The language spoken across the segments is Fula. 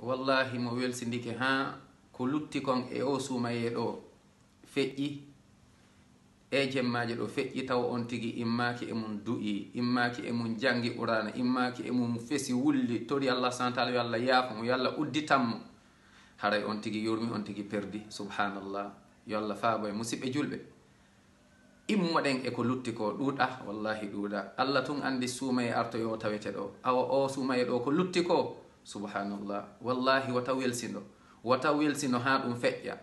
wallahi mo welsindike ha ko lutti kon e o suumaye ɗo feƴƴi. E jemmaji ɗo feƴƴi taw on tigi immaki e mum du'i immaki e mum jangi qurana immaki e mum fesi wulli. Tori allah subhana taala yo allah yaafa mo yo allah udditanmo haray on tigi yurmi on tigi perdi subhanallah. Yo allah faabo e musidɓe julɓe. Immoɗen e ko lutti ko ɗuuɗa wallahi ɗuuɗa. Allah tun andi suumaye arto yo tawete ɗo. Awa o suumaye ɗo ko lutti ko? subhanallah. Wallahi wata welsino wata welsino ha ɗum feƴƴa.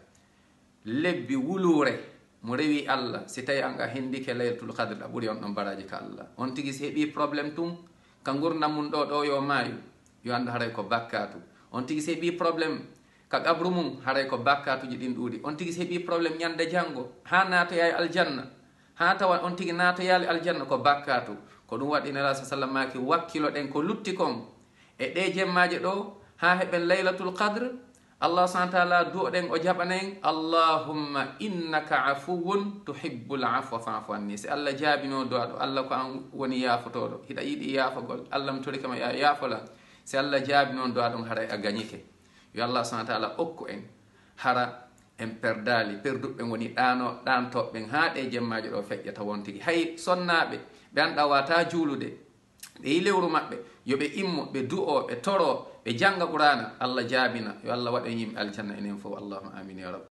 Lebbi wulure mo rewi allah si tawi an a henndike laylatul kadre a ɓuri on ɗon baraji ka allah. On tigi si heeɓi probléme tun ka gurdam mum ɗo ɗo yo maayu yo anndu haray ko bakkatu. On tigi si heeɓi probléme ka ɓabru mum haray ko bakkatuji ɗin ɗuuɗi. On tigi si heeɓi probléme ñande janngo ha naatoya aljanna. Ha tawa on tigi natoyali aljanna ko bakkatu. Ko ɗum waɗi nela sa sallam maki wakkilo ɗen ko lutti kon. e ɗe jemmaje ɗo ha heɓen laylatul qadre allah subahana taala duoɗen o jaɓanen allahumma innaka afuwun tuhibbul afwa fafu anni. Si allah jaabino doaɗo allah ko an woni yaafotoɗo hiɗa yiɗi yaafogol allah mi tori kama ya yaafola. Si allah jaabi noon haray e a gañike. Yo allah subahana taala okku en hara en perdali perduɓe woni ɗano ɗantoɓɓen ha ɗe jemmaji ɗo feƴƴata won tigui hay sonnaɓe ɓe anɗa wata juulude ɓe yi lewru maɓɓe yo ɓe immo ɓe du'o ɓe toro ɓe janga qur'ana allah jaabina yo allah waɗa yimɓe aljanna enen fof allahuma amin ya rab